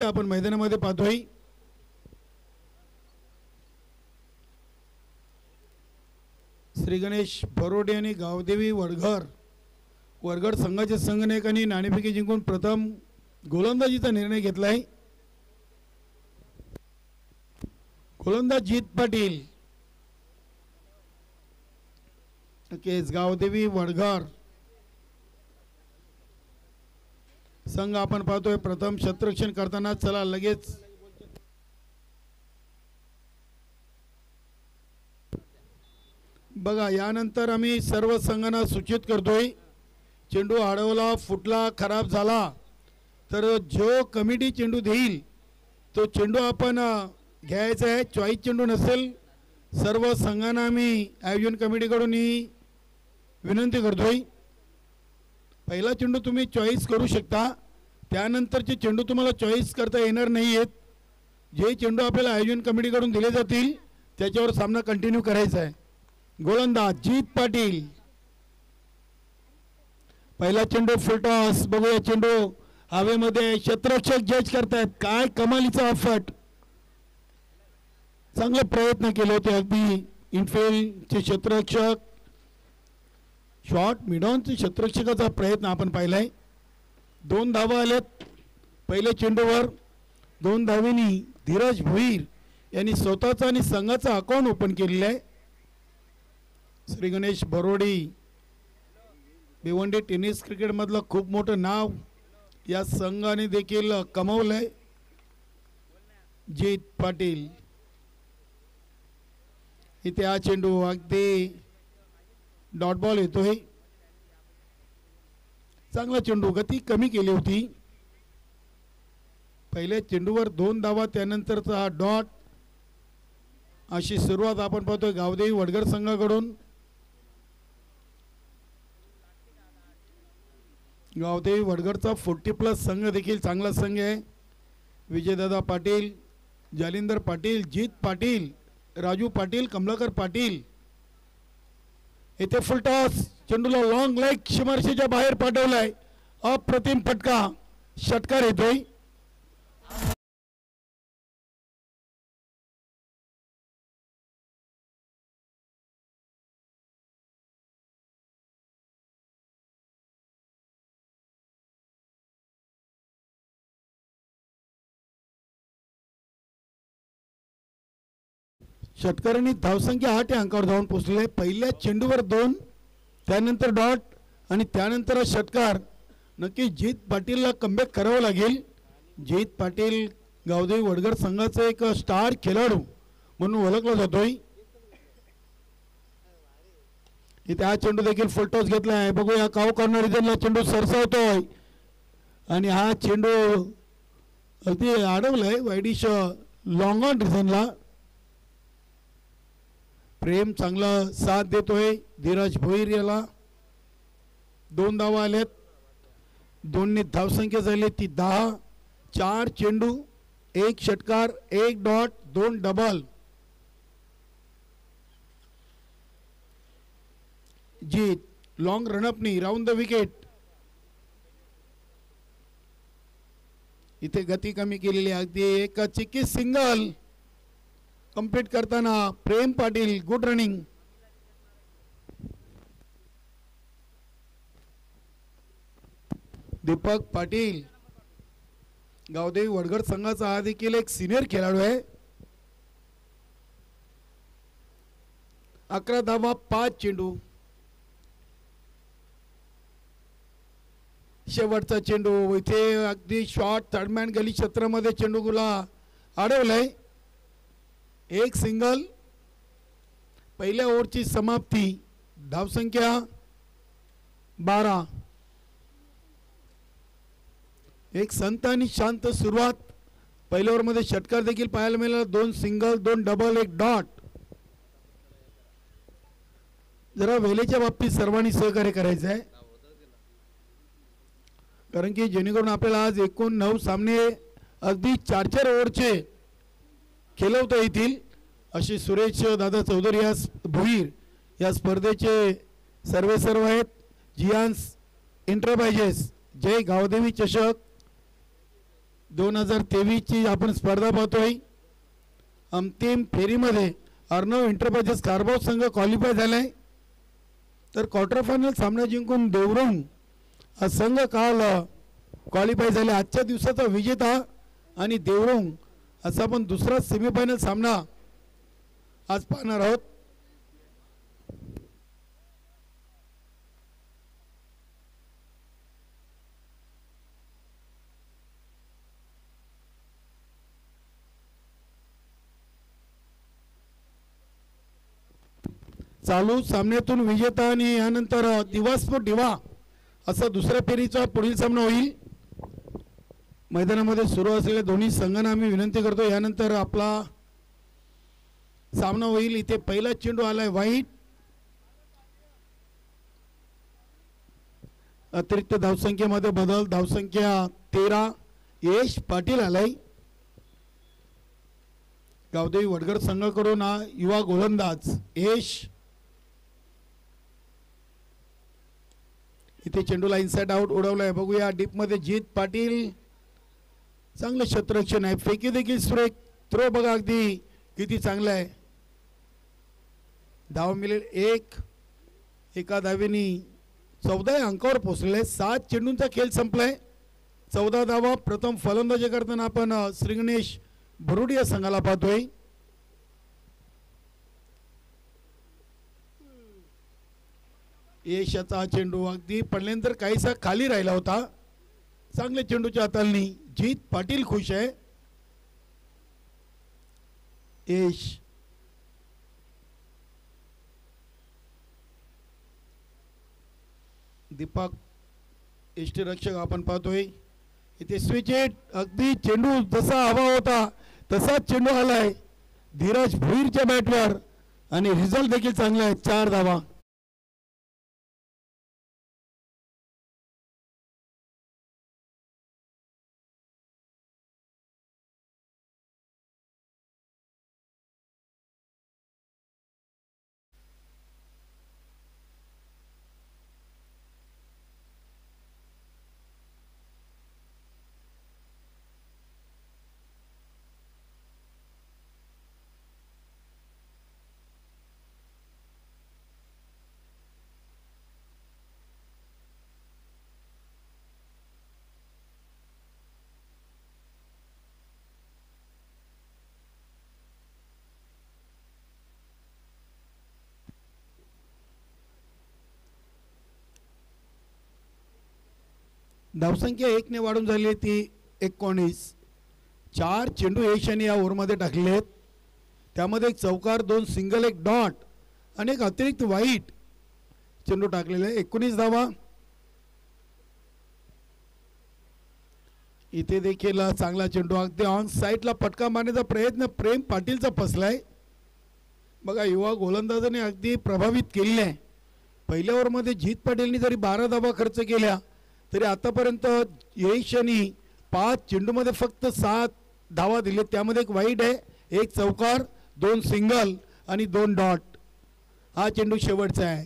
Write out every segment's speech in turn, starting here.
आपण मैदानामध्ये पाहतोय. श्री गणेश बरोडे आणि गावदेवी वडघर वरगड संघाच्या संघनायकांनी नाणेफेकी जिंकून प्रथम गोलंदाजीचा निर्णय घेतलाय. गोलंदाज जीत पाटील. केस गावदेवी वडघर. संघ आपण पाहतोय प्रथम शत्रक्षण करताना चला लगेच. बघा यानंतर आम्ही सर्व संघांना सूचित करतोय चेंडू अडवला फुटला खराब झाला तर जो कमिटी चेंडू देईल तो चेंडू आपण घ्यायचा आहे. चॉईस चेंडू नसेल सर्व संघांना आम्ही आयोजन कमिटीकडून ही विनंती करतोय. पहिला चेंडू तुम्ही चॉईस करू शकता. त्यानंतरचे चेंडू तुम्हाला चॉईस करता येणार नाही आहेत जे चेंडू आपल्याला आयोजन कमिटीकडून दिले जातील त्याच्यावर सामना कंटिन्यू करायचा आहे. गोलंदाज जीत पाटील. पहिला चेंडू फुलटॉस. बघूया चेंडू हवेमध्ये क्षेत्ररक्षक जज करतायत. काय कमालीचा अफट चांगले प्रयत्न केले होते अगदी इनफिल्डचे क्षेत्ररक्षक शॉर्ट मिडॉनचे क्षेत्ररक्षकाचा प्रयत्न आपण पाहिला आहे दोन धावा आल्यात पहिल्या चेंडूवर दोन धावेनी धीरज भोईर यांनी स्वतःचा आणि संघाचा अकाउंट ओपन केलेलं आहे. श्री गणेश बरोडी भिवंडी टेनिस क्रिकेटमधलं खूप मोठं नाव या संघाने देखील कमवलं आहे जीत पाटील. इथे हा चेंडू अगदी डॉट बॉल येतोय. चांगला चेंडू गती कमी केली होती. पहिल्या चेंडूवर दोन धावा त्यानंतरचा हा डॉट अशी सुरुवात आपण पाहतोय गावदेवी वडगर संघाकडून. गावदेवी वडगडचा फोर्टी प्लस संघ देखील चांगला संघ आहे. विजयदादा पाटील जालिंदर पाटील जीत पाटील राजू पाटील कमलाकर पाटील. येथे फुलटॉस चेंडूला लॉंग लेग सीमारेषेच्या बाहेर पाठवलाय. अप्रतिम फटका. षटकार येतोय. षटकऱ्यांनी धावसंख्या आठ या अंकावर धावून पोहोचलेले पहिल्या चेंडूवर दोन त्यानंतर डॉट आणि त्यानंतर षटकार. नक्की जीत पाटीलला कमबॅक करावं लागेल. जीत पाटील गावदेवी वडगर संघाचा एक स्टार खेळाडू म्हणून ओळखला जातोय. इथे हा चेंडू देखील फुलटॉस घेतला आहे बघूया काव कॉर्नर रिजनला चेंडू सरसावतोय. आणि हा चेंडू अगदी अडवलाय. वाईडिश लॉंग ऑन रिझनला प्रेम चांगला साथ देतोय. धीरज भोईर याला. दोन धावा आल्यात. दोन्ही धावसंख्या झाली ती दहा. चार चेंडू एक षटकार एक डॉट दोन डबल. जीत. लॉंग रनअपनी राऊंड द विकेट इथे गती कमी केलेली अगदी एकाची की सिंगल कंप्लीट करताना प्रेम पाटील गुड रनिंग दीपक पाटील. गावदेवी वडगड संघाचा हा देखील एक सिनियर खेळाडू आहे. अकरा धावा पाच चेंडू. शेवटचा चेंडू इथे अगदी शॉर्ट थर्डमॅन गली क्षेत्रामध्ये चेंडू गुला अडवलाय. एक सिंगल पहिल्या ओव्हरची समाप्ती धावसंख्या बारा. एक संत आणि शांत सुरुवात. पहिल्या ओव्हरमध्ये षटकार देखील पाहायला मिळाला. दोन सिंगल दोन डबल एक डॉट. जरा वेळेच्या बाबतीत सर्वांनी सहकार्य करायचं आहे कारण की जेणेकरून आपल्याला आज एकूण नऊ सामने अगदी चार चार ओव्हरचे खेळवता येतील असे सुरेश दादा चौधरी या भुईर या स्पर्धेचे सर्वे सर्व आहेत. जियान्स एंटरप्राइजेस जय गावदेवी चषक. दोन हजार तेवीसची आपण स्पर्धा पाहतोय. अंतिम फेरीमध्ये अर्णव एंटरप्राइजेस कारभार संघ क्वालिफाय झालाय. तर क्वार्टर फायनल सामना जिंकून देवरुंग हा संघ काल क्वालिफाय झाले. आजच्या दिवसाचा विजेता आणि देवरुंग असा आपण दुसरा सेमीफायनल सामना आज पाहणार आहोत. चालू सामन्यातून विजेता आणि यानंतर दिवास्फोट दिवा असा दुसऱ्या फेरीचा पुढील सामना होईल. मैदानामध्ये सुरू असलेल्या दोन्ही संघांना आम्ही विनंती करतो. यानंतर आपला सामना होईल. इथे पहिला चेंडू आलाय वाईट अतिरिक्त धावसंख्येमध्ये बदल. धावसंख्या तेरा. यश पाटील आलाय. गावदेवी वडगड संघाकडून हा युवा गोलंदाज यश. इथे चेंडूला इनसाइड आउट उडवलाय. बघूया डीपमध्ये जीत पाटील. चांगलं क्षेत्ररक्षण आहे. फेकी देखील सुरेख. थ्रो बघा अगदी किती चांगला आहे. धाव मिळेल एक. एका धावेनी चौदा अंकावर पोहोचलेले सात चेंडूंचा खेळ संपलाय. चौदा धावा. प्रथम फलंदाजी करताना आपण श्रीगणेश भरुड या संघाला पाहतोय. यशाचा चेंडू अगदी पडल्यानंतर काहीसा खाली राहिला होता. चांगल्या चेंडूच्या हातालनी. जीत पाटील खुश आहे. यश. दीपक रक्षक आपण पाहतोय. इथे स्विच अगदी चेंडू जसा हवा होता तसाच चेंडू आलाय. धीरज भुईरच्या बॅटवर आणि रिझल्ट देखील चांगला आहे. चार धावा. धावसंख्या एकने वाढून झाली आहे ती एकोणीस. चार चेंडू यशाने या ओव्हरमध्ये टाकले आहेत त्यामध्ये एक चौकार दोन सिंगल एक डॉट आणि एक अतिरिक्त वाईट चेंडू टाकलेला आहे. एकोणीस धावा. इथे देखील चांगला चेंडू अगदी ऑन साईडला पटका मारण्याचा प्रयत्न प्रेम पाटीलचा फसलाय. बघा युवा गोलंदाजाने अगदी प्रभावित केलेले आहे. पहिल्या ओव्हरमध्ये जीत पाटीलनी जरी बारा धावा खर्च केल्या तरी आतापर्यंत यशनी पाच चेंडूमध्ये फक्त सात धावा दिले त्यामध्ये एक वाईट आहे एक चौकार दोन सिंगल आणि दोन डॉट हा चेंडू शेवटचा आहे.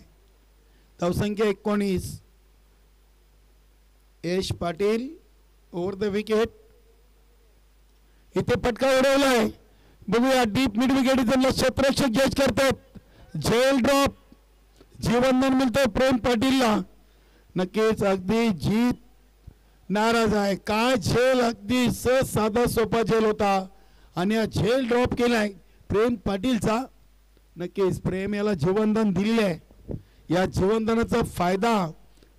धावसंख्या एकोणीस. Yash Patil over the wicket इथे पटका उडवलाय. बघूया डीप मिड विकेट त्यांना क्षेत्रक्षक जज करतात. झेल ड्रॉप जीवनदान मिळतं प्रेम पाटीलला. नक्कीच अगदी जीत नाराज आहे. काय झेल अगदी सहज साधा सोपा झेल होता. आणि हा झेल ड्रॉप केलाय. प्रेम पाटीलचा. नक्कीच प्रेम याला जीवनदान दिलेलं आहे. या जीवनदानाचा फायदा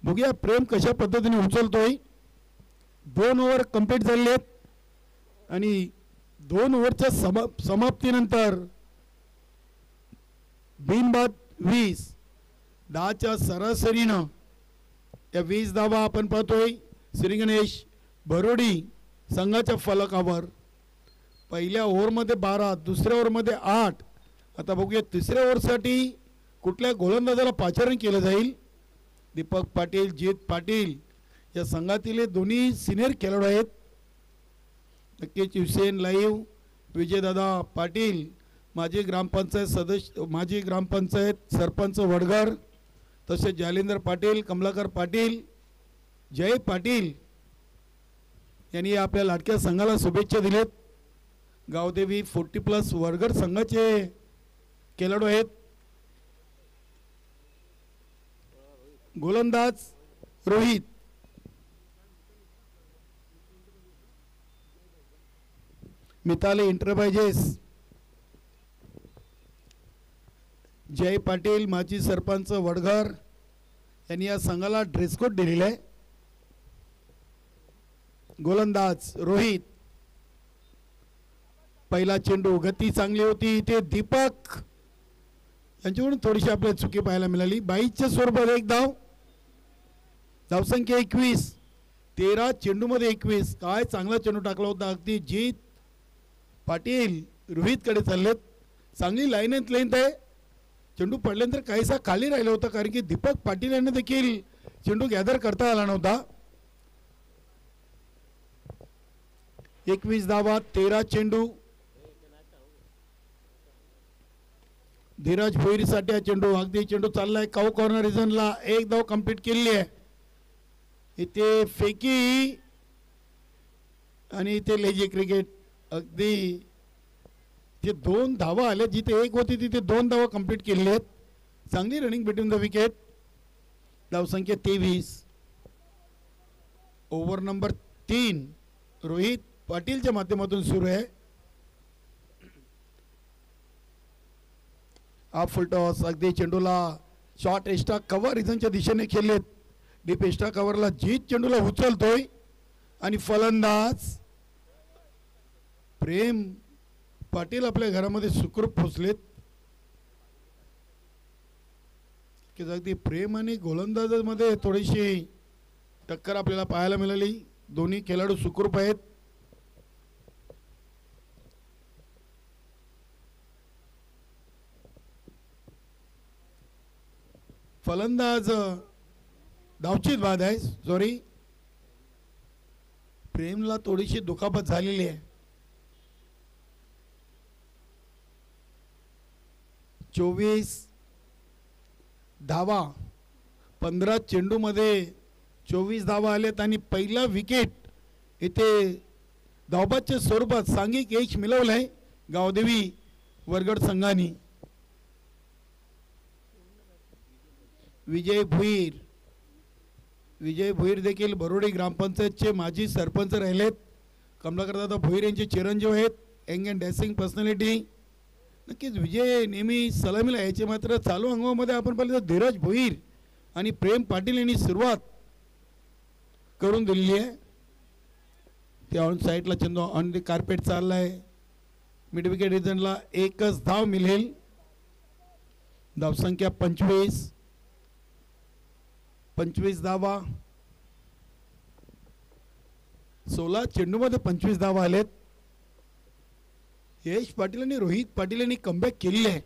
बघूया प्रेम कशा पद्धतीने उचलतोय. दोन ओव्हर कंप्लीट झालेले आहेत. आणि दोन ओव्हरच्या समा समाप्तीनंतर बिनबाद वीस. दहाच्या सरासरीनं या वीस धावा आपण पाहतोय. श्री गणेश भरोडी संघाच्या फलकावर. पहिल्या ओव्हरमध्ये बारा दुसऱ्या ओव्हरमध्ये आठ. आता बघूया तिसऱ्या ओव्हरसाठी कुठल्या गोलंदाजाला पाचारण केलं जाईल? दीपक पाटील जीत पाटील या संघातील हे दोन्ही सिनियर खेळाडू आहेत. नक्कीच हुसेन लाईव्ह विजयदादा पाटील माजी ग्रामपंचायत सदस्य माजी ग्रामपंचायत सरपंच वडगर तसेच जालिंदर पाटील कमलाकर पाटील जय पाटील यांनी आपल्या लाडक्या संघाला शुभेच्छा दिलेत. गावदेवी फोर्टी प्लस वर्गर संघाचे खेळाडू आहेत. गोलंदाज रोहित. मिताली इंटरप्राइजेस जय पाटील माजी सरपंच वडघर यांनी या संघाला ड्रेसकोड दिलेला आहे. गोलंदाज रोहित. पहिला चेंडू गती चांगली होती ते दीपक. यांच्याकडून थोडीशी आपल्याला चुकी पाहायला मिळाली. बाईसच्या स्वरूपात एक धाव. धावसंख्या एकवीस. तेरा चेंडूमध्ये एकवीस. काय चांगला चेंडू टाकला होता अगदी जीत. पाटील रोहितकडे चाललेत. चांगली लाईन अँड लेंथ आहे. चेंडू पडल्यानंतर काहीसा खाली राहिला होता कारण की दीपक पाटील यांना देखील चेंडू गॅदर करता आला नव्हता. एकवीस धावा तेरा चेंडू. धीरज भोईरीसाठी हा चेंडू अगदी चेंडू चाललाय. काऊ कॉर्नर रिझनला एक धाव कंप्लीट केलेली आहे. इथे फेकी आणि इथे लेजी क्रिकेट. अगदी जे दोन धावा आल्या जिथे एक होती तिथे दोन धावा कंप्लीट केलेली आहेत. चांगली रनिंग बिटवीन द विकेट धावसंख्या तेवीस. ओव्हर नंबर तीन रोहित पाटीलच्या माध्यमातून सुरू आहे. हा फुलटॉस अगदी चेंडूला शॉर्ट एक्स्ट्रा कव्हर रिझनच्या दिशेने खेळलेत. डीप एक्स्ट्रा कव्हरला जीत चेंडूला उचलतोय. आणि फलंदाज प्रेम पाटील आपल्या घरामध्ये सुखरूप पोचलेत. की अगदी प्रेम आणि गोलंदाजामध्ये थोडीशी टक्कर आपल्याला पाहायला मिळाली. दोन्ही खेळाडू सुखरूप आहेत. फलंदाज धावचीत बाद आहे. सॉरी प्रेमला थोडीशी दुखापत झालेली आहे. चोवीस धावा. पंधरा चेंडूमध्ये चोवीस धावा आलेत आणि पहिला विकेट इथे धावबाच्या स्वरूपात सांघिक यश मिळवलं आहे गावदेवी वरगड संघाने. विजय भुईर. विजय भुईर देखील बरोडी ग्रामपंचायतचे माजी सरपंच राहिलेत. कमलाकर दादा भुईर यांचे चिरंजीव आहेत. Young and dashing personality. नक्कीच विजय नेहमी सलामीला यायचे मात्र चालू अंगामध्ये आपण पाहिलं तर धीरज भोईर आणि प्रेम पाटील यांनी सुरुवात करून दिलेली आहे. ते ऑन साईडला चंदू ऑन द कार्पेट चालला आहे मिड विकेट रिझनला एकच धाव मिळेल. धावसंख्या पंचवीस. पंचवीस धावा. सोळा चेंडूमध्ये पंचवीस धावा आलेत. यश पाटील आणि रोहित पाटील यांनी कमबॅक केलेली आहे.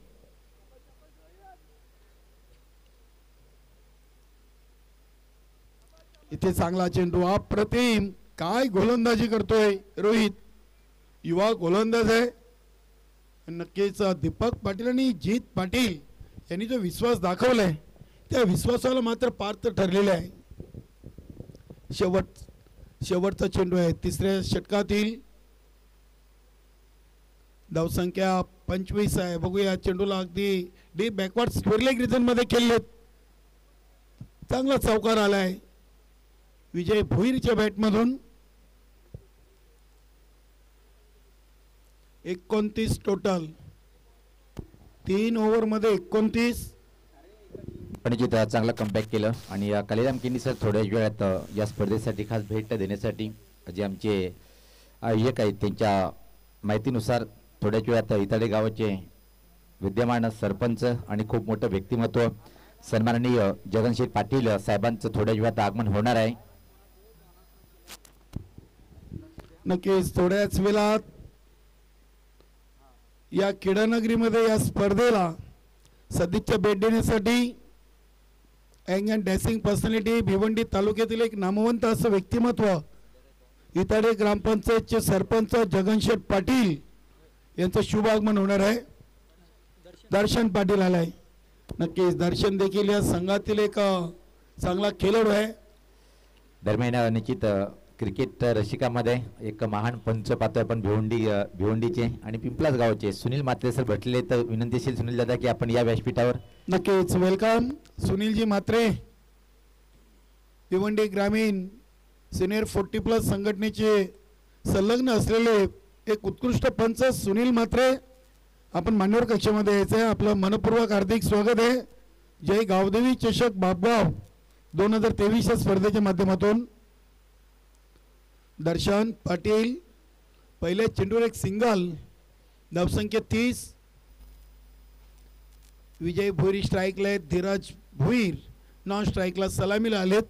इथे चांगला चेंडू अप्रतिम काय गोलंदाजी करतोय रोहित. युवा गोलंदाज आहे. नक्कीच दीपक पाटील आणि जीत पाटील यांनी जो विश्वास दाखवलाय त्या विश्वासाला मात्र पार्थ ठरलेले आहे. शेवट शेवटचा चेंडू आहे. तिसऱ्या षटकातील धावसंख्या पंचवीस आहे. बघूया चेंडूला अगदी डी बॅकवर्ड स्क्वेअरलेग रिझनमध्ये खेळले खेळलेत. चांगला चौकार आलाय. विजय भोईरच्या बॅटमधून एकोणतीस टोटल तीन ओव्हरमध्ये एकोणतीस. प्रणित चांगला कमबॅक केलं. आणि या कालिराम किनी सर थोड्याच वेळात या स्पर्धेसाठी खास भेट देण्यासाठी जे आमचे आयोजक आहेत त्यांच्या माहितीनुसार थोड्याच वेळात इताडे गावाचे विद्यमान सरपंच आणि खूप मोठं व्यक्तिमत्व सन्माननीय जगनशेठ पाटील साहेबांचं थोड्याच वेळात आगमन होणार आहे. नक्कीच थोड्याच वेळात या क्रीडानगरीमध्ये या स्पर्धेला सदिच्छा भेट देण्यासाठी young and dashing personality Bhiwandi तालुक्यातील एक नामवंत असं व्यक्तिमत्व इताडे ग्रामपंचायतचे सरपंच जगनशेठ पाटील यांचं शुभ आगमन होणार आहे. दर्शन पाटील आलाय. नक्कीच दर्शन देखील या संघातील एक चांगला खेळाडू आहे. दरम्यान निश्चित क्रिकेट रसिकामध्ये एक महान पंच पाहतोय आपण भिवंडी भिवंडीचे आणि पिंपलाच गावचे सुनील मात्रे सर भेटले तर विनंतीशील सुनील दादा की आपण या व्यासपीठावर नक्कीच वेलकम सुनीलजी म्हात्रे भिवंडी ग्रामीण सिनियर फोर्टी प्लस संघटनेचे संलग्न असलेले एक उत्कृष्ट पंच सुनील म्हात्रे आपण मान्यवर कक्षेमध्ये यायचं आहे आपलं मनपूर्वक हार्दिक स्वागत आहे. जय गावदेवी चषक बापगाव दोन हजार तेवीस या स्पर्धेच्या माध्यमातून. दर्शन पाटील पहिल्या चेंडूवर एक सिंगल धावसंख्या तीस. विजय भोईर स्ट्राईकला आहेत धीरज भुईर. नॉन स्ट्राईकला सलामीला आलेत.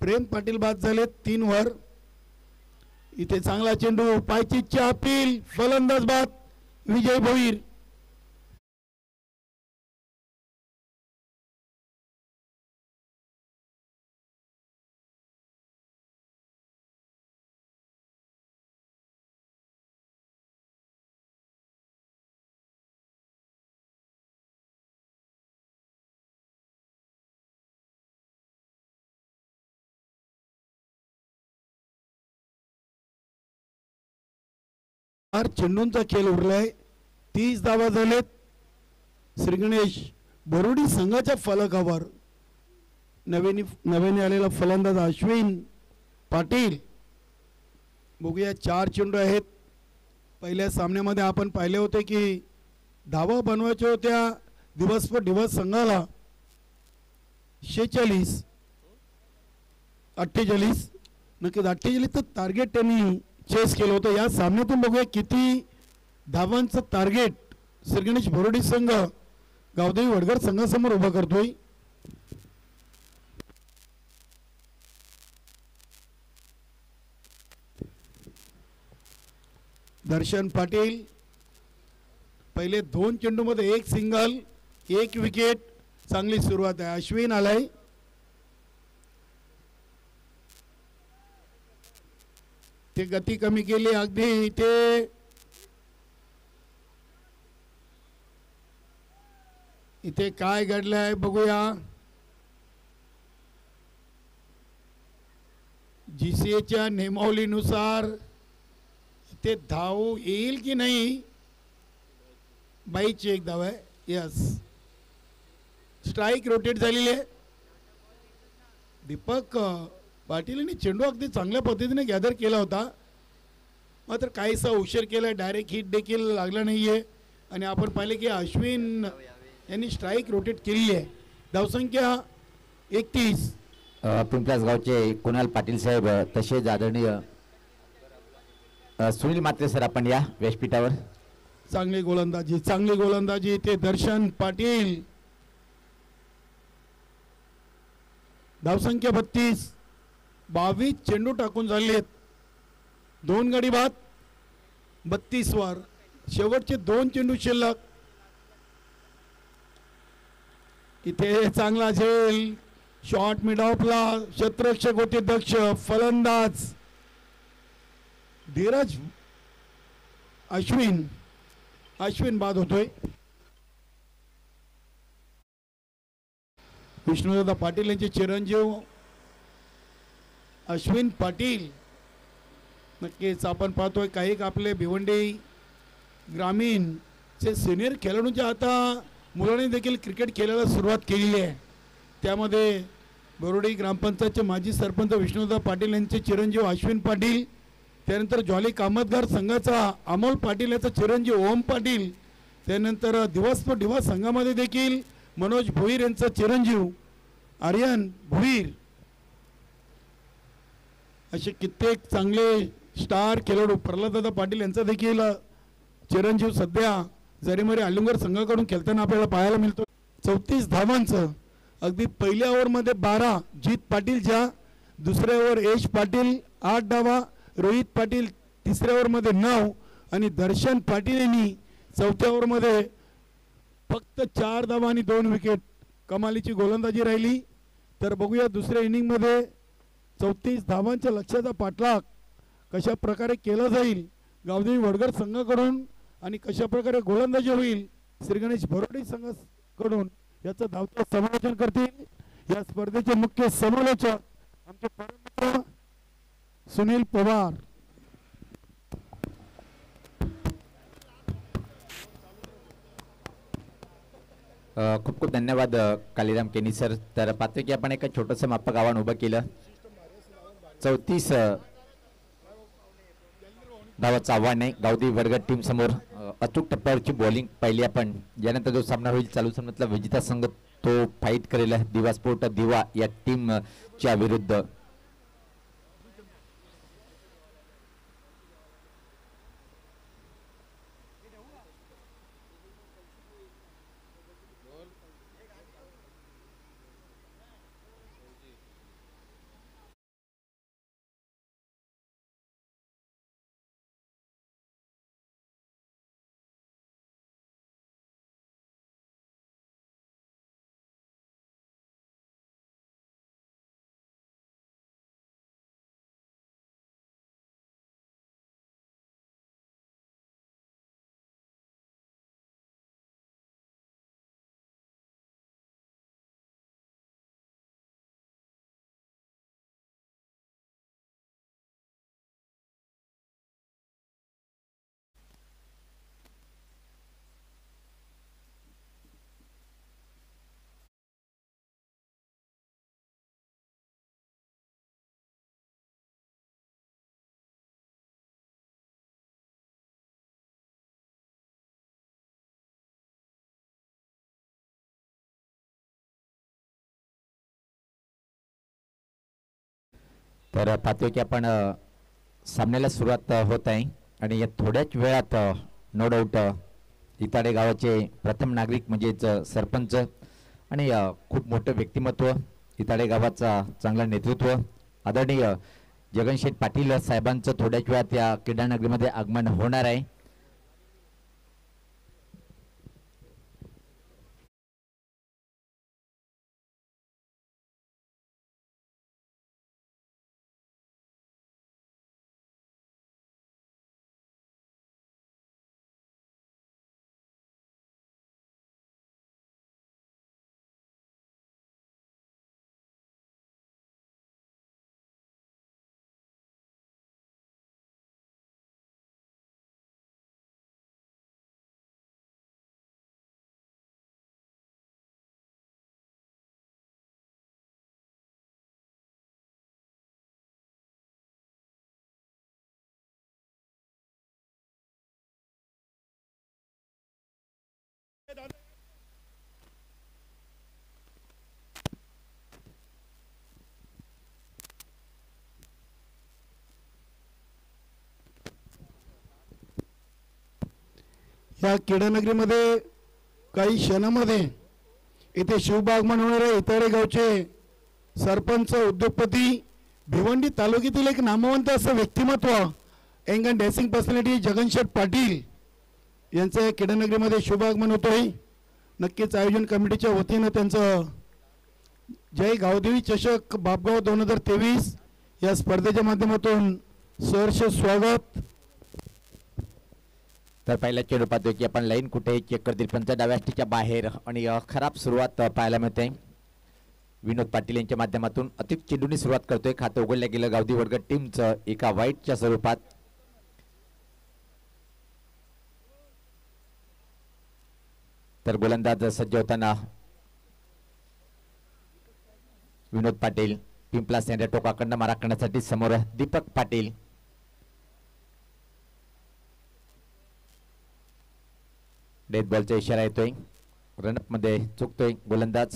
प्रेम पाटील बाद झालेत तीन वर. इथे चांगला चेंडू पायची अपील फलंदाज बाद विजय भोईर. चार चेंडूंचा खेळ उरलाय. तीस धावा झालेत. श्रीगणेश बरोडी संघाच्या फलकावर. नव्याने नव्याने आलेला फलंदाज अश्विन पाटील. बघूया चार चेंडू आहेत. पहिल्या सामन्यामध्ये आपण पाहिले होते की धावा बनवायच्या होत्या दिवस पर दिवस संघाला. शेचाळीस अठ्ठेचाळीस नक्कीच अठ्ठेचाळीस तर टार्गेट त्यांनी चेस केलं होतं. या सामन्यातून बघूया किती धावांचं टार्गेट श्रीगणेश भरोडी संघ गावदेवी वडगर संघासमोर उभा करतोय. दर्शन पाटील पहिले दोन चेंडूमध्ये एक सिंगल एक विकेट चांगली सुरुवात आहे. अश्विन आलाय. ते गती कमी केली अगदी इथे. इथे काय घडलंय बघूया. जीसीएच्या नियमावलीनुसार इथे धाव येईल की नाही? बाईची एक धाव आहे. यस स्ट्राईक रोटेट झालेली आहे. दीपक पाटील यांनी चेंडू अगदी चांगल्या पद्धतीने गॅदर केला होता. मात्र काहीसा उशीर केला डायरेक्ट हिट देखील लागला नाही आहे आणि आपण पाहिले की अश्विन यांनी स्ट्राईक रोटेट केलेली आहे. धावसंख्या एकतीस. अ, पिंपलाच गावचे कुणाल पाटील साहेब तसेच आदरणीय सुनील मात्रे सर आपण या व्यासपीठावर. चांगली गोलंदाजी चांगली गोलंदाजी ते दर्शन पाटील. धावसंख्या बत्तीस. बावीस चेंडू टाकून झाले आहेत. दोन गडी बाद बत्तीस वार. शेवटचे दोन चेंडू शिल्लक. इथे चांगला झेल. शॉर्ट मिड ऑफला शत्रक्षक होते दक्ष फलंदाज. धीरज अश्विन. अश्विन बाद होतोय. विष्णुदादा पाटील यांचे चिरंजीव अश्विन पाटील. नक्कीच आपण पाहतोय काही आपले भिवंडी ग्रामीणचे सिनियर खेळाडूंच्या आता मुलांनी देखील क्रिकेट खेळायला सुरुवात केलेली आहे. त्यामध्ये बरोडी ग्रामपंचायतचे माजी सरपंच विष्णुदा पाटील यांचे चिरंजीव अश्विन पाटील त्यानंतर जॉली कामतगार संघाचा अमोल पाटील याचा चिरंजीव ओम पाटील त्यानंतर दिवस व दिवस संघामध्ये देखील मनोज भोईर यांचा चिरंजीव आर्यन भोईर असे कित्येक चांगले स्टार खेळाडू प्रल्हाददादा पाटील यांचा देखील चिरंजीव सध्या जरीमरी आलुंगर संघाकडून खेळताना आपल्याला पाहायला मिळतो. चौतीस धावांचं अगदी पहिल्या ओव्हरमध्ये बारा जीत पाटीलच्या दुसऱ्या ओव्हर यश पाटील आठ धावा रोहित पाटील तिसऱ्या ओव्हरमध्ये नऊ आणि दर्शन पाटील यांनी चौथ्या ओव्हरमध्ये फक्त चार धावा आणि दोन विकेट कमालीची गोलंदाजी राहिली. तर बघूया दुसऱ्या इनिंगमध्ये चौतीस धावांच्या लक्ष्याचा पाठलाग कशा प्रकारे केला जाईल गावदेवी वडगर संघाकडून आणि कशा प्रकारे गोलंदाजी होईल श्रीगणेश भरोडी संघाकडून याचं धावतं समालोचन करतील. या स्पर्धेचे मुख्य समालोचक आमचे सुनील पवार. खूप खूप धन्यवाद कालीराम केनी सर. तर पाहतोय की आपण एका छोटंसं मापक आव्हान उभं केलं. चौतीस धावाचं आव्हान आहे गावदी वर्ग टीम समोर अचूक टप्प्यावरची बॉलिंग पाहिली आपण. यानंतर जो सामना होईल चालू सामन्यातला विजेता संघ तो फाईट करेल. दिवा स्पोर्ट दिवा या टीम च्या विरुद्ध. तर पाहतोय की आपण सामन्याला सुरुवात होत आहे आणि या थोड्याच वेळात नो डाऊट इताडे गावाचे प्रथम नागरिक म्हणजेच सरपंच आणि खूप मोठं व्यक्तिमत्व इताडे गावाचा चांगला नेतृत्व आदरणीय जगनशेठ पाटील साहेबांचं थोड्याच वेळात या क्रीडानगरीमध्ये आगमन होणार आहे. या क्रीडानगरीमध्ये काही क्षणामध्ये इथे शिवबाग होणारे इतरे गावचे सरपंच उद्योगपती भिवंडी तालुक्यातील एक नामवंत असं व्यक्तिमत्व एंगन डॅसिंग पर्सनॅलिटी जगनशेठ पाटील यांचं या क्रीडानगरीमध्ये शुभागमन होतोय. नक्कीच आयोजन कमिटीच्या वतीनं त्यांचं जय गावदेवी चषक बापगाव दोन हजार तेवीस या स्पर्धेच्या माध्यमातून सहर्ष स्वागत. तर पहिल्या चेंडू पाहतोय की आपण लाईन कुठे चेक करतील पंच डाव्याष्टीच्या बाहेर आणि खराब सुरुवात पाहायला मिळते. विनोद पाटील यांच्या माध्यमातून अतिक चेंडूने सुरुवात करतोय. खातं उघडल्या गेलं. गावदी वडगड टीमचं एका वाईटच्या स्वरूपात. तर गोलंदाज सज्ज होताना विनोद पाटील पिंपला सेंडर टोकाकडनं मारा करण्यासाठी समोर दीपक पाटील. डेथ बॉलचा इशारा येतोय. रनअपमध्ये चुकतोय गोलंदाज.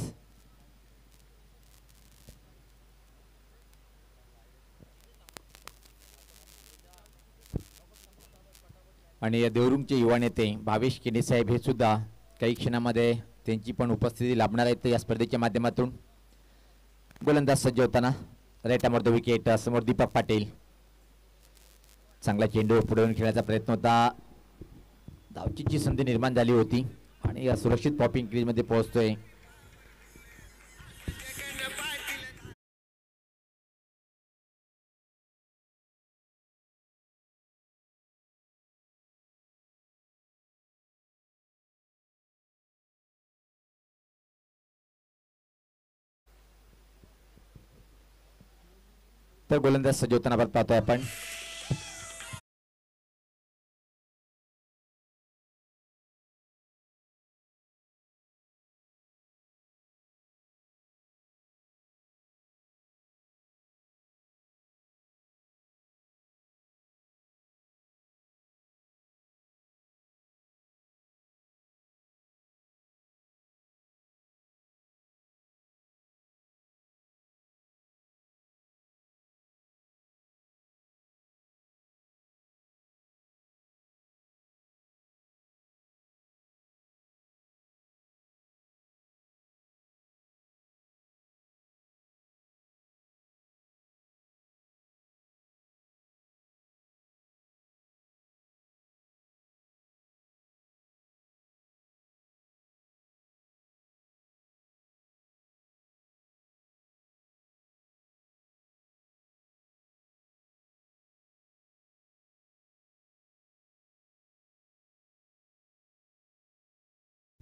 आणि या देवरुंगचे युवा नेते भावेश किने साहेब हे सुद्धा काही क्षणामध्ये त्यांची पण उपस्थिती लाभणार आहेत या स्पर्धेच्या माध्यमातून. गोलंदाज सज्ज होताना रेटामोर द विकेट समोर दीपक पाटील. चांगला चेंडू पुढे खेळण्याचा प्रयत्न होता. धावचीची संधी निर्माण झाली होती आणि या सुरक्षित पॉपिंग क्रीजमध्ये पोहोचतोय. तर गोलंदाज सजवताना परत पाहतोय आपण.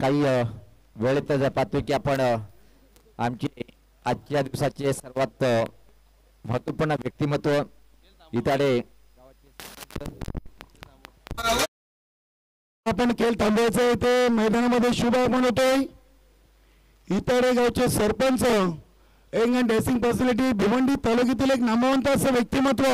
काही वेळेत जर की आपण आमची आमचे आजच्या दिवसाचे सर्वात महत्त्वपूर्ण व्यक्तिमत्व इताडे आपण खेळ थांबवायचा इथे ते मैदानामध्ये शुभ आपण होतोय. इताडे गावचे सरपंच एंग अँड ड्रेसिंग फॅसिलिटी भिवंडी तालुक्यातील एक नामवंत असं व्यक्तिमत्व.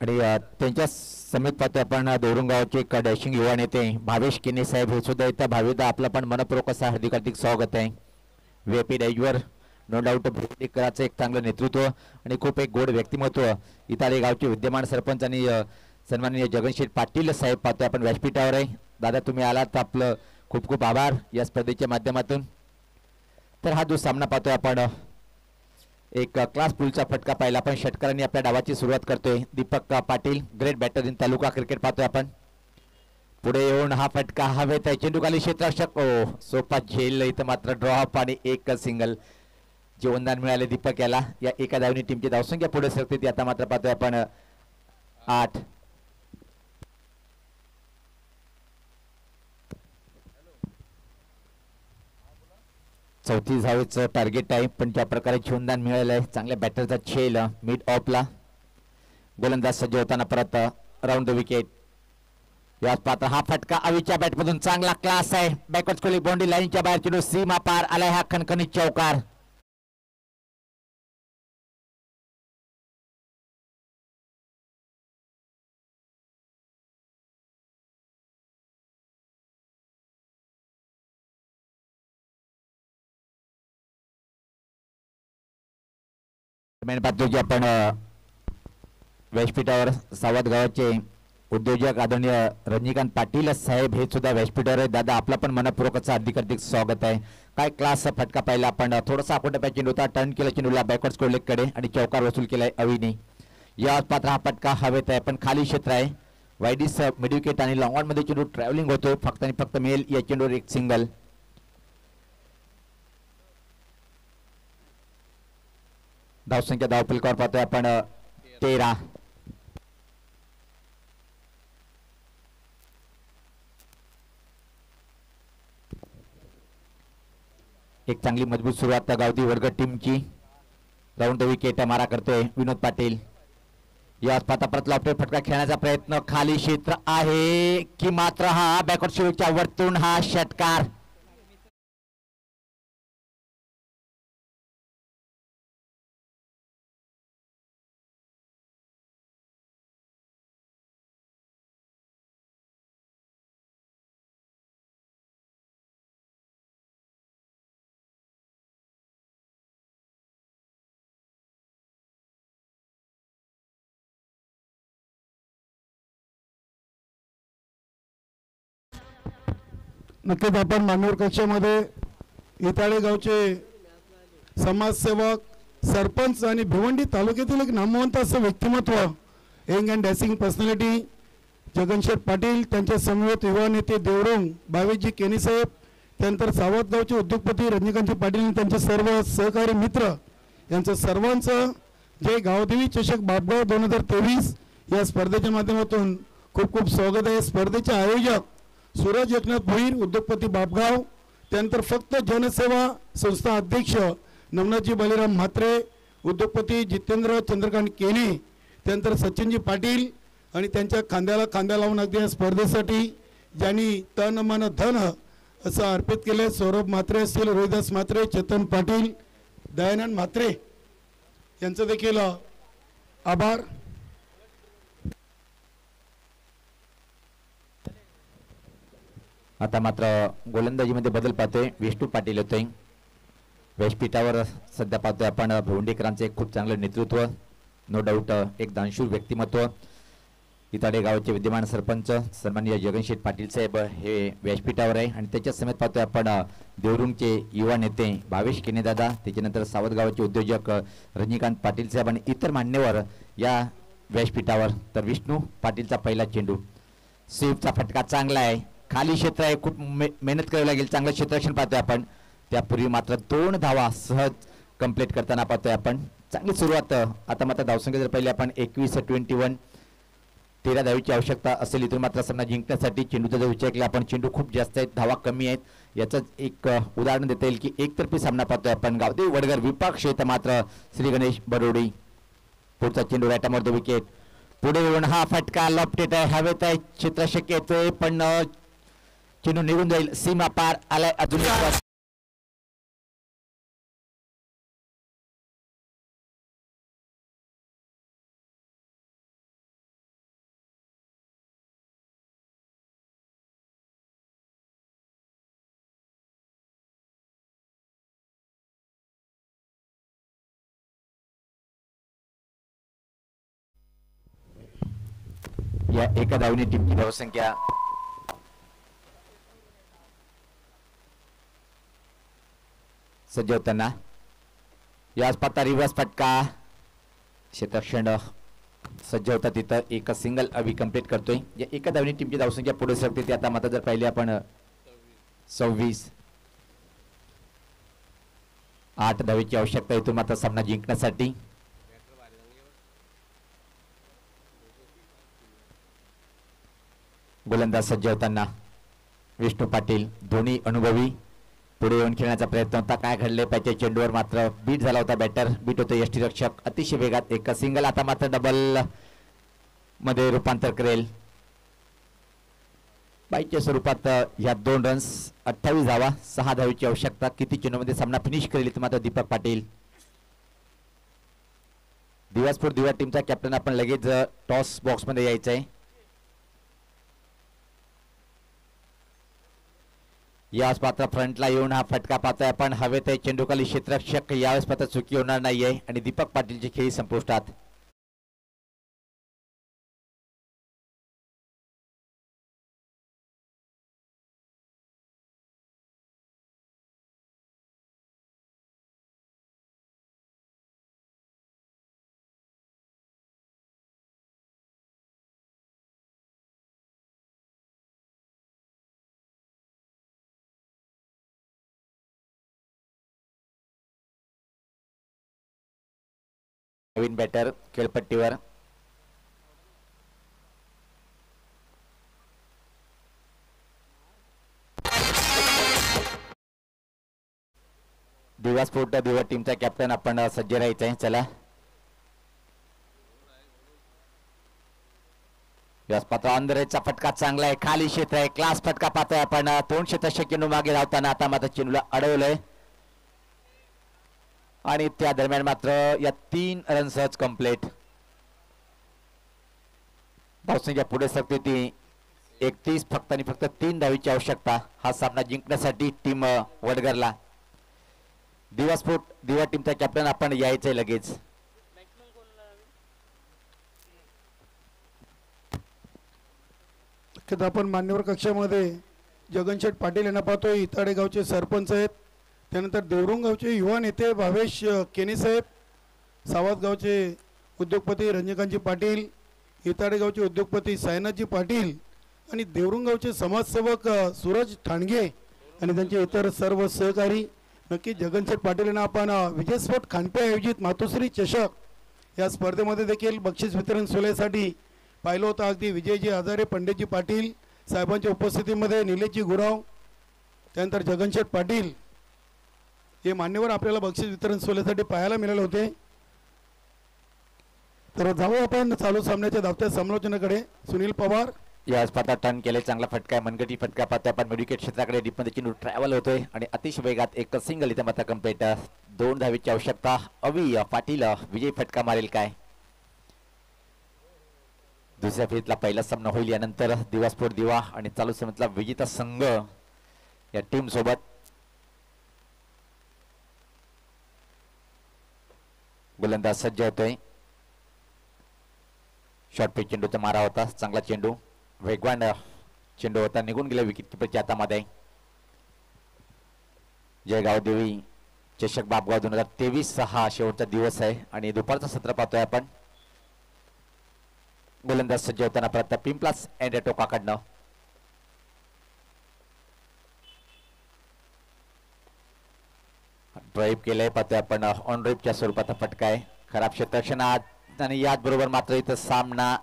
आणि त्यांच्या समेत पाहतो आपण दोरुंगावचे एक डॅशिंग युवा नेते भावेश किने साहेब हे सुद्धा इथं भावेदा आपलं पण मनपूर्वक असं हार्दिक हार्दिक स्वागत आहे. व्ही पी डॅजवर नो डाऊट कराचं एक चांगलं नेतृत्व आणि खूप एक गोड व्यक्तिमत्व. इथाले गावचे विद्यमान सरपंच आणि सन्माननीय जगनशेठ पाटील साहेब पाहतो आपण व्यासपीठावर आहे. दादा तुम्ही आलात आपलं खूप खूप आभार या स्पर्धेच्या माध्यमातून. तर हा जो सामना पाहतोय आपण एक क्लास पुलचा फटका पाहिला आपण. षटकरांनी आपल्या डावाची सुरुवात करतोय. Deepak Patil great batter in taluka cricket पाहतोय आपण. पुढे येऊन हा फटका हवेत आहे. चेंडूकाली क्षेत्ररक्षक ओ सोपा झेल इथं मात्र ड्रॉप आणि एक सिंगल जीवनदान मिळाले दीपक याला. या एका धावनी टीमची धावसंख्या पुढे सरते ती आता मात्र पाहतोय आपण. आठ चौतीस धावेचं टार्गेट आहे पण ज्या प्रकारे जीवनदान मिळालं आहे चांगल्या बॅटरचा छेल मिड ऑफला गोलंदाज सज्ज होताना परत राऊंड द विकेट याच पात्र हा फटका अवीच्या बॅटमधून चांगला क्लास आहे. बॅकवर्ड खोली बाउंड्री लाईनच्या बाहेर चेंडू सीमा पार आलाय हा खणखणीत चौकार. ग्रामीण पाहतो आपण व्यासपीठावर सावध गावाचे उद्योजक आदरणीय रजनीकांत पाटील साहेब हे सुद्धा व्यासपीठावर आहेत. दादा आपला पण मनपूर्वकचं अधिक अधिक स्वागत आहे. काय क्लास फटका पाहिला आपण? थोडासा आपण चेंडू होता टर्न केला चेंडूला बॅकवर्ड कोलेकडे आणि चौकार वसूल केलाय अविनी. या पात्र हा फटका हवेत आहे पण खाली क्षेत्र आहे. वायडीस मिडिकेट आणि लॉंगॉनमध्ये चेंडू ट्रॅव्हलिंग होतो. फक्त आणि फक्त मेल या चेंडूवर एक सिंगल धावसंख्या धावपलकावर पाहतोय आपण तेरा। एक चांगली मजबूत सुरुवात गावदी वर्ग टीमची राऊंड विकेट मारा करतोय विनोद पाटील। या पाता परत लावतोय फटका खेळण्याचा प्रयत्न खाली क्षेत्र आहे की मात्र हा बॅकवर्ड शिवच्या वरतून हा षटकार। नक्कीच आपण मान्यवर कक्षामध्ये इताळे गावचे समाजसेवक सरपंच आणि भिवंडी तालुक्यातील एक नामवंत असं व्यक्तिमत्व young and dashing personality Jagansheth Patil त्यांच्या समवेत युवा नेते देवरुंग बावीजी केनीसाहेब त्यानंतर सावतगावचे उद्योगपती रजनीकांतजी पाटील आणि त्यांचे सर्व सहकारी मित्र यांचं सर्वांचं जे गावदेवी चषक बापगाव दोन हजार तेवीस या स्पर्धेच्या माध्यमातून खूप खूप स्वागत आहे. स्पर्धेचे आयोजक सूरज एकनाथ भोईर उद्योगपती बापगाव. त्यानंतर फक्त जनसेवा संस्था अध्यक्ष नमनाथजी बलिराम म्हात्रे उद्योगपती जितेंद्र चंद्रकांत केने त्यानंतर सचिनजी पाटील आणि त्यांच्या खांद्याला खांद्या लावून अगदी या स्पर्धेसाठी ज्यांनी तन मन धन असं अर्पित केलं सौरभ म्हात्रे असतील रोहिदास म्हात्रे चेतन पाटील दयानंद म्हात्रे यांचं देखील आभार. आता मात्र गोलंदाजीमध्ये बदल पाहतोय. विष्णू पाटील येतोय. व्यासपीठावर सध्या पाहतोय आपण. भोंडेकरांचे खूप चांगलं नेतृत्व. नो डाऊट एक दानशूर व्यक्तिमत्व. इताडे गावाचे विद्यमान सरपंच सन्माननीय जगनशेठ पाटील साहेब हे व्यासपीठावर आहे. आणि त्याच्या समेत पाहतोय आपण देवरुंगचे युवा नेते भावेश केनेदादा त्याच्यानंतर सावधगावचे उद्योजक रजनीकांत पाटील साहेब आणि इतर मान्यवर या व्यासपीठावर. तर विष्णू पाटीलचा पहिला चेंडू. स्वीपचा फटका चांगला आहे. खाली क्षेत्र आहे खूप मे मेहनत करावी लागेल चांगलं क्षेत्ररक्षण पाहतोय आपण. त्यापूर्वी मात्र दोन धावा सहज कंप्लीट करताना पाहतोय आपण. चांगली सुरुवात आता मात्र धावसंख्या जर पहिले आपण एकवीस ट्वेंटी वन तेरा धावीची आवश्यकता असेल इथून मात्र सामना जिंकण्यासाठी चेंडूचा जर विचार केला आपण चेंडू खूप जास्त आहेत धावा कमी आहेत. याचं एक उदाहरण देता येईल की एकतर्फी सामना पाहतोय आपण. गावदेव वडगर विपक्ष येतं मात्र श्री गणेश बरोडी. पुढचा चेंडू रायटामोर द विकेट पुढे येऊन हा फटका लपटेट आहे हवेत आहे चित्र शक्य येतोय पण चेंडू निघून जाईल सीमा पार आलाय अजून. या एका धावने टीमची धावसंख्या सज्ज याच पाता रिव्हर्स फटका. क्षेत्रक्षण सज्ज होता तिथं एक सिंगल अवी कंप्लीट करतोय. या एका धावणी टीमची धावसंख्या पुढे सरकते. ती आता मात्र जर पाहिली आपण सव्वीस. आठ धावेची आवश्यकता इथून मात्र सामना जिंकण्यासाठी. गोलंदाज सज्ज होताना विष्णू पाटील दोन्ही अनुभवी. पुढे येऊन खेळण्याचा प्रयत्न होता. काय घडले पाहिजे चेंडूवर मात्र बीट झाला होता बॅटर बीट होतो यष्टी रक्षक. अतिशय वेगात एक सिंगल आता मात्र डबलमध्ये रूपांतर करेल. बाईकच्या स्वरूपात ह्या या दोन रन्स अठ्ठावीस धावा सहा धावीची आवश्यकता. किती चेंडूमध्ये सामना फिनिश करेल मात्र दीपक पाटील. दिवासपूर दिवा टीमचा कॅप्टन आपण लगेच टॉस बॉक्समध्ये यायचं आहे यावेळेस पात्र फ्रंटला येऊन हा फटका पाहतोय आपण. हवेत आहे चेंडूखाली क्षेत्रक्षक यावेळेस पात्र चुकी होणार नाहीये. आणि दीपक पाटीलची खेळी संपुष्टात. नवीन बॅटर खेळपट्टीवर. दिवा स्फोट दिवा टीमचा कॅप्टन आपण सज्ज राहायचा आहे चला. व्यासपात्र फटका चांगला आहे खाली क्षेत्र आहे क्लास फटका पाहतोय आपण अ, दोन क्षेत्र चेंडू मागे लावताना आता मात्र चेंडूला अडवलंय. आणि त्या दरम्यान मात्र या तीन रन सहज कंप्लीट धावसंख्या पुढे सरते ती एकतीस फक्त आणि फक्त तीन धावीची आवश्यकता हा सामना जिंकण्यासाठी टीम वडगरला. दिवा दिवा टीमचा कॅप्टन आपण यायचंय लगेच. आपण मान्यवर कक्षामध्ये जगनशेठ पाटील यांना पाहतोय. इताडे गावचे सरपंच आहेत. त्यानंतर देवरुंगावचे युवा नेते भावेश केनेसाहेब सावदगावचे उद्योगपती रंजकांतजी पाटील इतारेगावचे उद्योगपती सायनाथजी पाटील आणि देवरुंगावचे समाजसेवक सूरज ठाणगे आणि त्यांचे इतर सर्व सहकारी. नक्की जगनशेठ पाटील यांना आपण विजयस्फोट खानपे आयोजित मातोश्री चषक या स्पर्धेमध्ये देखील बक्षीस वितरण सोहळ्यासाठी पाहिलं होतं. अगदी विजयजी हजारे पंडितजी पाटील साहेबांच्या उपस्थितीमध्ये निलेशजी गुराव त्यानंतर जगनशेठ पाटील हे मान्यवर आपल्याला बक्षीस वितरण सोहळ्यासाठी पाहायला मिळाले होते. तर जाऊ आपण चालू सामन्याच्या धावत्या समालोचनाकडे. सुनील पवार. या स्पर्धा टर्न केले चांगला फटका आहे मनगटी फटका पाहतोय आपण मेडिकेट क्षेत्राकडे डीपमध्ये चेंडू ट्रॅव्हल होतोय आणि अतिशय वेगात एक सिंगल इथे मात्र कंप्लीट दोन धावीची आवश्यकता. अवी पाटील विजय विजयी फटका मारेल काय? दुसऱ्या फेरीतला पहिला सामना होईल यानंतर दिवासपोट दिवा आणि चालू समितला विजेता संघ या टीम सोबत गोलंदाज सज्ज होतोय. शॉर्ट पिच चेंडूचा मारा होता चांगला चेंडू. वेगवान चेंडू होता निघून गेला विकेट किपरच्या हातामध्ये. जयगाव देवी चषक बापगाव दोन हजार तेवीस हा शेवटचा दिवस आहे आणि दुपारचा सत्र पाहतोय आपण. गोलंदाज सज्ज होताना परत पिंपलास अँड टोकाकडनं ड्राईव्ह केलंय पाहतोय आपण ऑन ड्राईव्हच्या स्वरूपात फटकाय. खराब क्षेत्रक्षण आत आणि याचबरोबर मात्र इथं सामना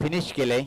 फिनिश केलंय.